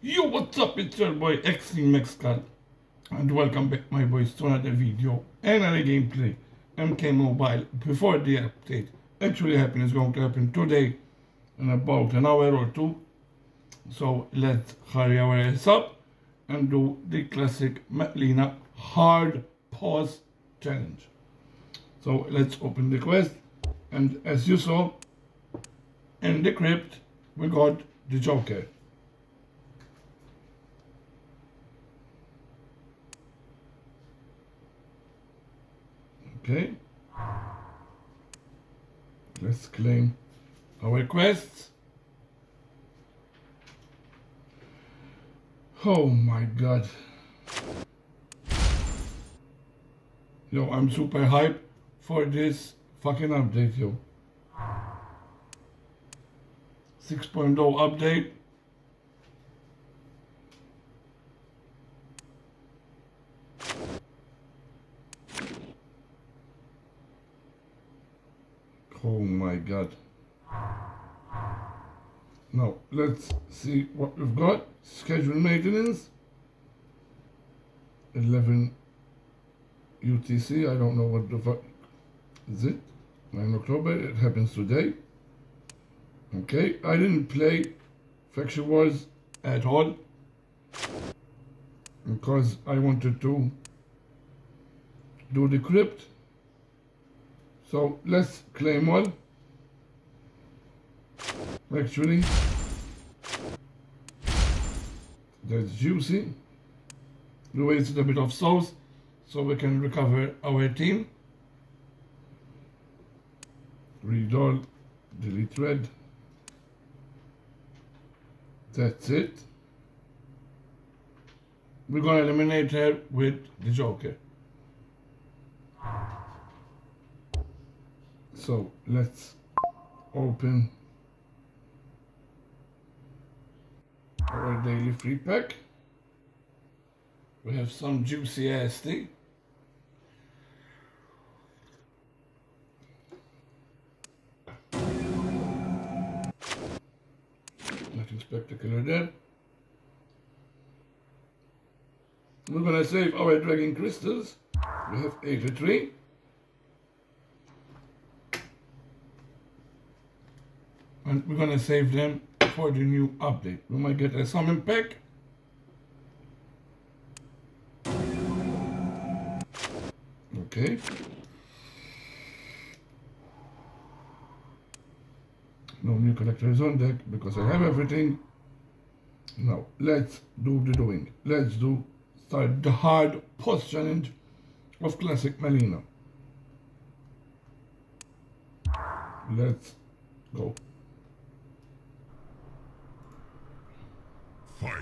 Yo, what's up? It's your boy Extreme Mexican and welcome back my boys to another video and another gameplay MK Mobile. Before the update actually happened is going to happen today in about an hour or two. So let's hurry our ass up and do the classic Mileena hard pause challenge. So let's open the quest. And as you saw in the crypt we got the Joker Okay. Let's claim our quests. Oh my god. Yo, I'm super hyped for this fucking update, yo. 6.0 update. Oh my god. Now, let's see what we've got. Schedule maintenance. 11 UTC. I don't know what the fuck is it. 9 October. It happens today. Okay. I didn't play Faction Wars at all. Because I wanted to do the crypt so let's claim one. Actually, that's juicy. We wasted a bit of sauce so we can recover our team. Read all, delete red. That's it. We're gonna eliminate her with the Joker. So let's open our daily free pack. We have some juicy ass tea. Nothing spectacular there. We're gonna save our dragon crystals. We have 83. and we're gonna save them for the new update. We might get a summon pack. Okay. No new collectors on deck because I have everything. Now let's do the doing. Let's do start the hard post challenge of classic Mileena. Let's go. Fight.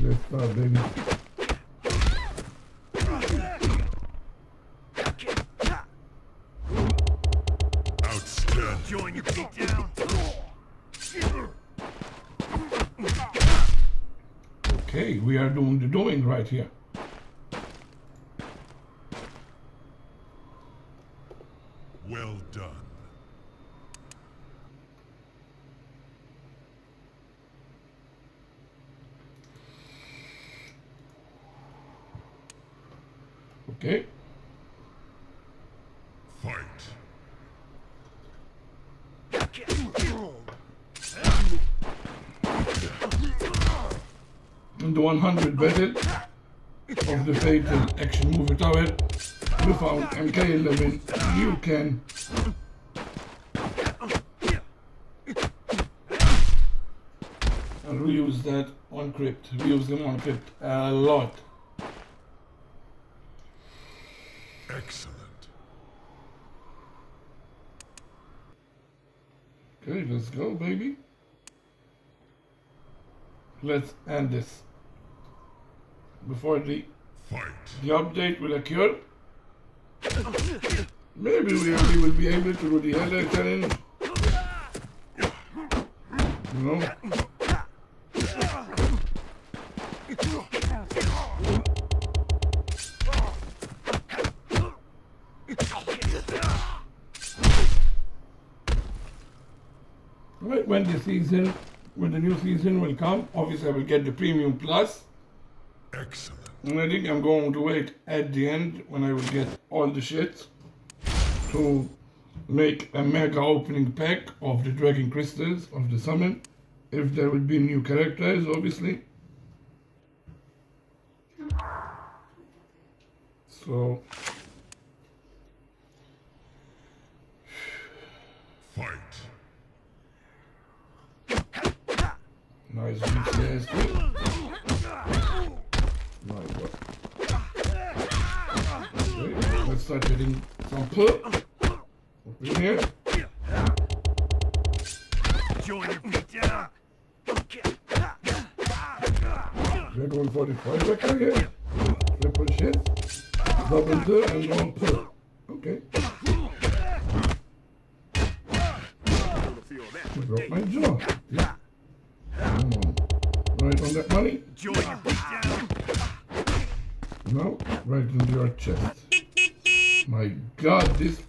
Good stuff, baby. Outstanding. Join your beat down. Okay, we are doing the doing right here. Well done. Okay. Fight. In the 100 battle of the fatal action movie tower, we found MK11. You can and we use that on crypt. We use them on crypt a lot. Excellent. Okay, let's go, baby. Let's end this before the Fight. the update will occur. Maybe we, we will be able to do the other challenge. You know? Right when the season, when the new season will come, obviously I will get the premium plus. Excellent. And I think I'm going to wait at the end when I will get all the shit to make a mega opening pack of the Dragon Crystals of the Summon. If there will be new characters, obviously. So, Fight. nice BCS. My God. Okay, let's start getting some put up in here. Join down. We're going 45 record here. Triple shit. Double two and one pull. Okay. I broke my jaw. Come on. Right on that money? Join your feet down. No. Right into your chest. My god, this.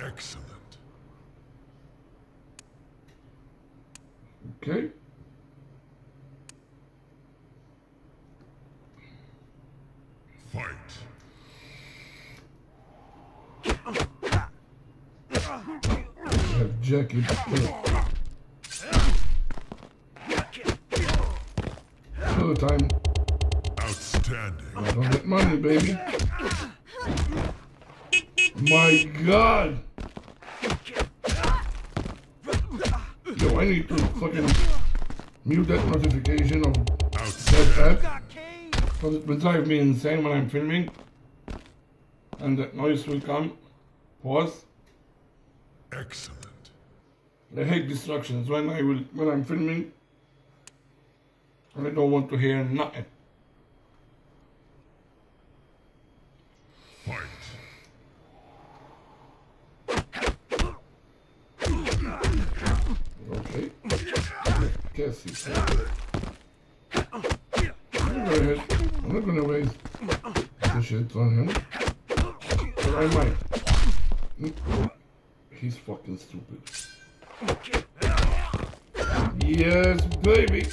Excellent. Okay. Fight. We have Jackie. Pillow time. Outstanding. Right on that money, baby. My god! Yo, I need to fucking mute that notification of that app. Because it will drive me insane when I'm filming. And that noise will come. Pause. Excellent. I hate distractions when I will when I'm filming. And I don't want to hear nothing. Fight. Okay. Cassie. I'm gonna go ahead. I'm not gonna waste the shit on him. But I might. He's fucking stupid. Yes, baby.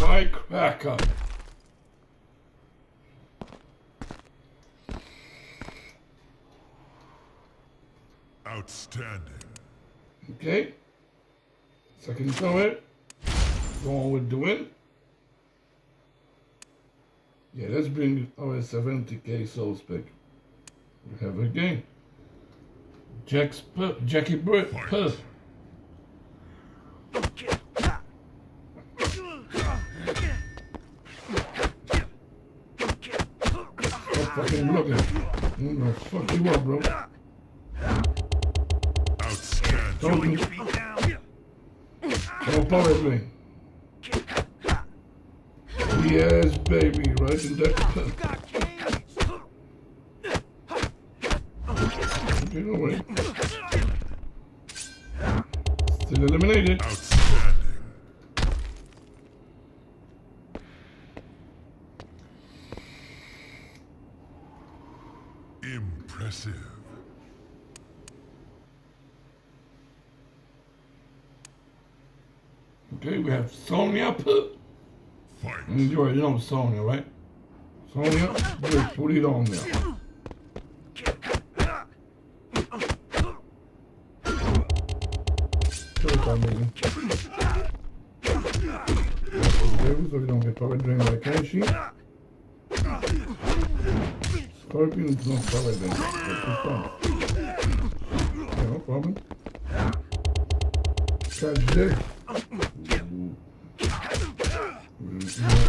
My cracker. Outstanding. Okay. Second tower. Going with the win. Yeah, let's bring our 70k soul spec. We have a game. Jack's per Jackie Bur per. Stop fucking blocking. I'm gonna fuck you up, bro. Don't do your feet down. no power play. Yes, baby, right in that. Okay. Still eliminated. Outstanding. Impressive. Okay, we have Sonya. You already know Sonya, right? Sonya, just put it on there. So we don't get power drain like Kenshi. Scorpion is not power drain. Yeah, no problem. Catch this.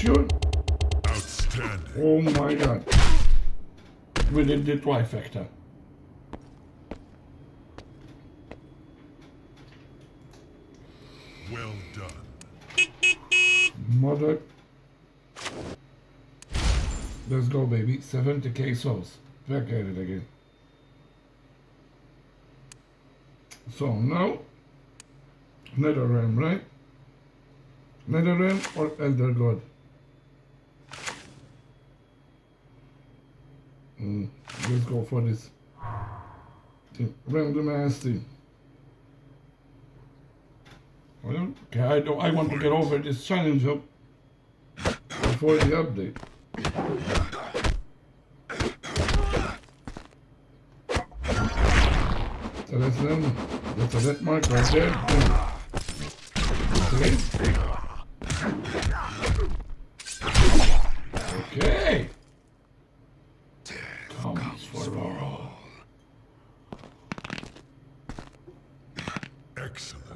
sure? Outstanding. Oh my god. We did the trifecta. Well done. Mother. Let's go, baby. 70k souls. Back at it again. So now, Netherrealm, right? Netherrealm or Elder God? Mm, let's go for this. Random ass thing. Well, okay, I, don't, I want to get over this challenge up before the update. So that's them. That's a red mark right there. Okay. Comes for all. Excellent.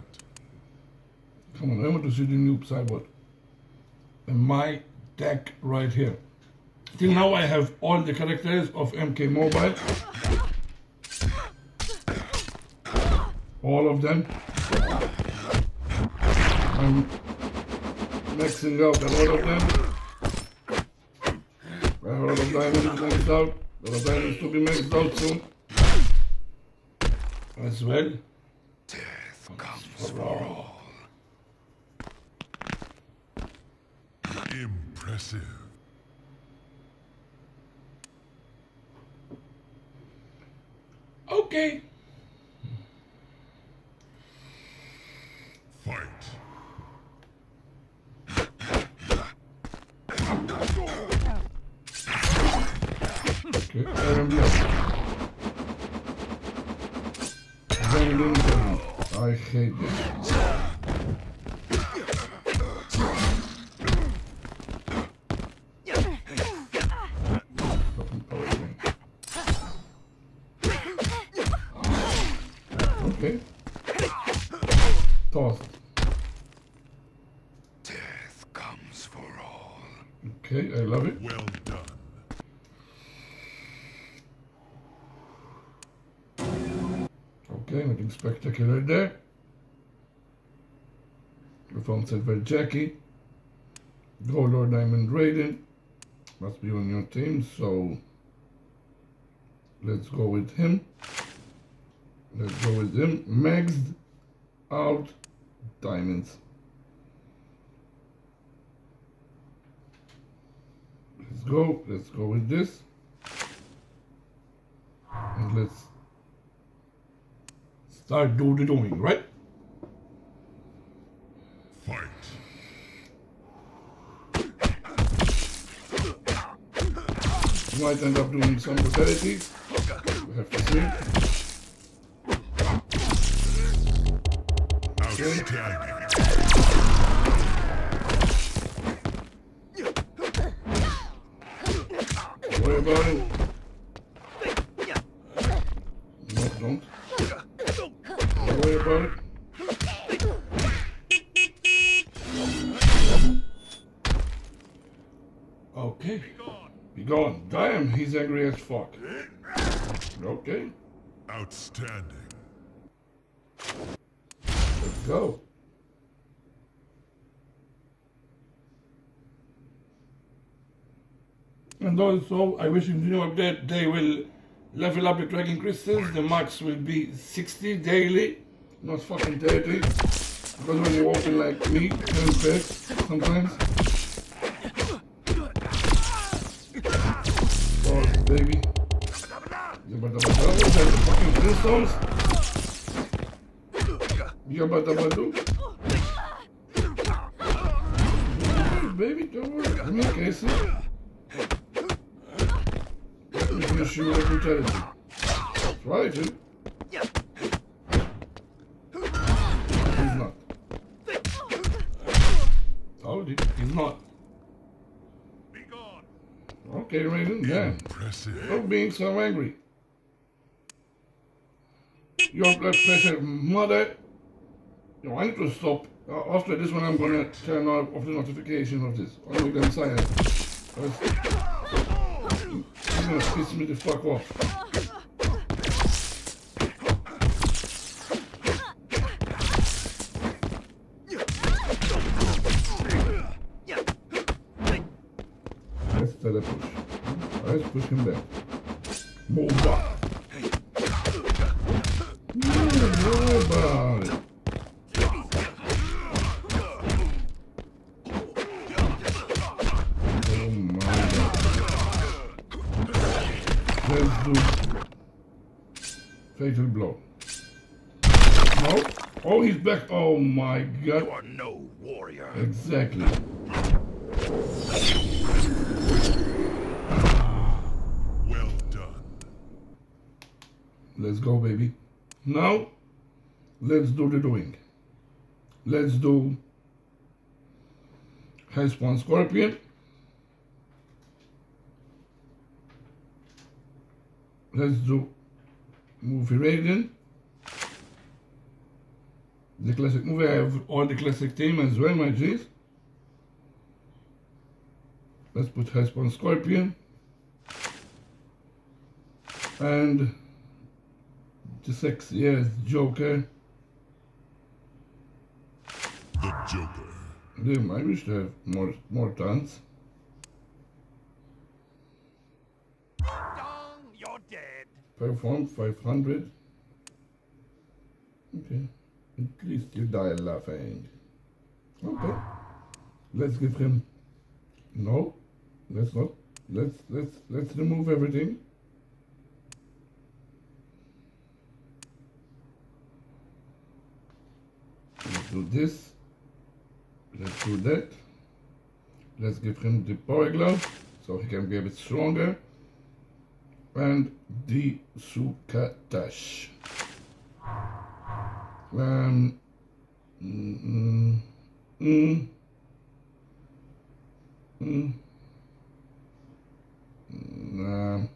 Come on, I want to see the new Cybot. And my deck right here. Till now I have all the characters of MK Mobile. All of them. I'm maxing out a lot of them. I have a lot of diamonds maxed out. A lot of diamonds to be maxed out soon. As well. For all. Impressive. Okay. Fight. Okay, Aaron Blood. Van Lincoln. Okay. Tossed. Death comes for all. Okay, I love it. Well done. Okay, nothing spectacular there. Found Silver Jackie. Gold or Diamond Raiden. Must be on your team, so let's go with him. Let's go with him. Maxed out diamonds. Let's go. Let's go with this. And let's start do the doing, right? Fight. Might end up doing some brutality. We have to see. Outstanding. Don't worry about it. No, don't. Don't worry about it. Okay. Be gone. Damn, he's angry as fuck. Okay, Outstanding. let's go. And also, I wish in the new update they will level up the Dragon Crystals. The max will be 60 daily, not fucking 30. Because when you open like me, 10 packs sometimes. Oh, baby. Is that the fucking? Yabba dabba doo. Baby, don't worry. I'm in Casey. Let me finish you. That's right, Okay, Raiden, damn. Impressive. Stop being so angry. Your blood pressure, mother. Yo, I need to stop. Uh, after this one, I'm gonna turn off, the notification of this. I'll make them silent. That's- gonna piss me the fuck off. Let's tell a push. Let's push him back. Move up. Yeah, about it. Oh my god. Let's do fatal blow. No. Oh, he's back. Oh my god. You are no warrior. Exactly. Let's go, baby. Now, let's do the doing. Let's do high scorpion. Let's do movie Raiden. The classic movie. I have all the classic theme as well, my G's. Let's put high scorpion. And the six years Joker. The Joker. Damn, I wish to have more more tons. Dong, you're dead. Perform 500. Okay. At least you die laughing. Okay. Let's give him. No. Let's not. Let's let's let's remove everything. Let's do this. Let's do that. Let's give him the power glove so he can be a bit stronger. And the Sukatash. Um, mm, mm, mm, um,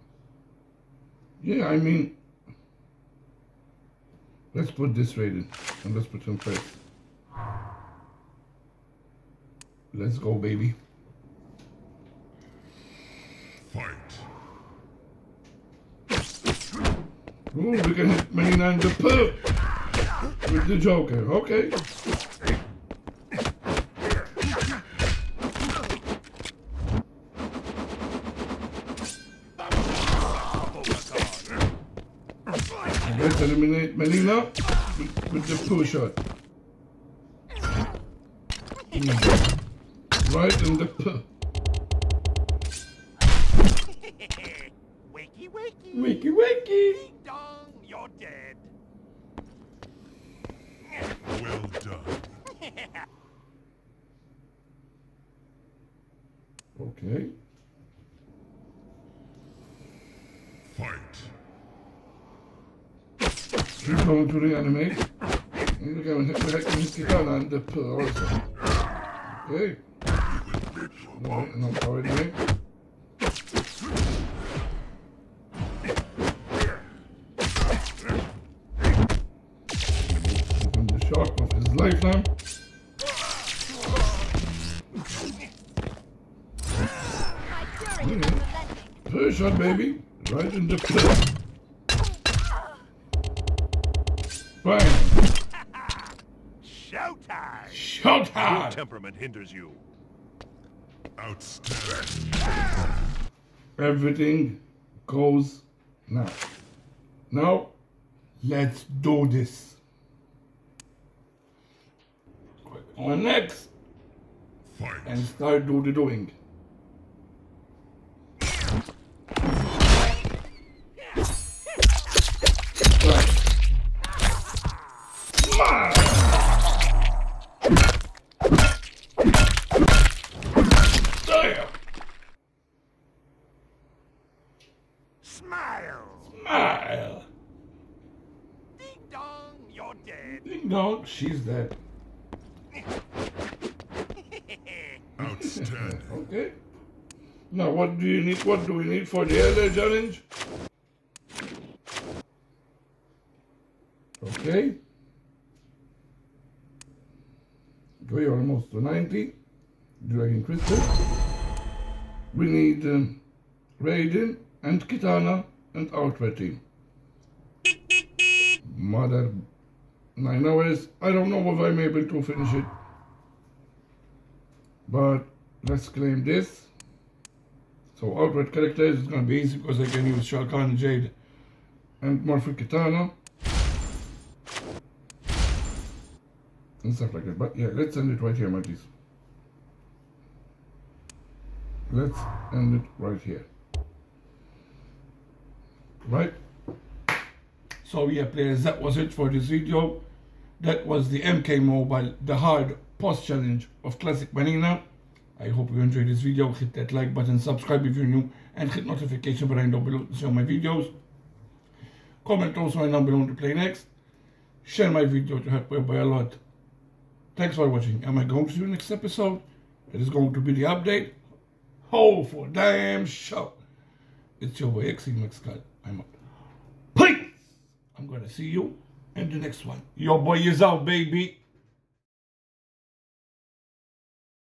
yeah, I mean, let's put this rated and let's put him first. Let's go, baby. Fight. Ooh, we can hit Mileena and the poop with the Joker. Okay. Let's eliminate Mileena with, with the Pooh shot. Right in the Pooh. wakey, wakey. Wakey, wakey. Ding dong, you're dead. Well done. Okay. Fight. Keep going to reanimate. And you're going to hit the heck with the and the Pooh also. Okay. No, no power anyway. Open the shot of his lifetime. Pooh shot, baby. Right in the pit. Temperament hinders you. Outstanding. Everything goes now. Now, let's do this. Click on next Fight. and start do the doing. She's dead. Outstanding. Okay. Now, what do you need? What do we need for the other challenge? Okay. We're almost to 90. Dragon Crystal. We need um, Raiden and Kitana and Outworld team. Mother, nine hours. I don't know if I'm able to finish it. But let's claim this. So Outworld characters is gonna be easy because I can use Shao Jade, and Morphic Kitana. And stuff like that. But yeah, let's end it right here, Matties. Let's end it right here. Right? So yeah, players, that was it for this video. That was the MK Mobile, the hard post challenge of Classic Vanilla. I hope you enjoyed this video. Hit that like button, subscribe if you're new, and hit notification button down below to see all my videos. Comment also down below to play next. Share my video to help me by a lot. Thanks for watching. Am I going to do next episode? It is going to be the update. Oh, for damn sure. It's your boy XE Mexican. I'm out. Peace! I'm gonna see you in the next one. Your boy is out, baby.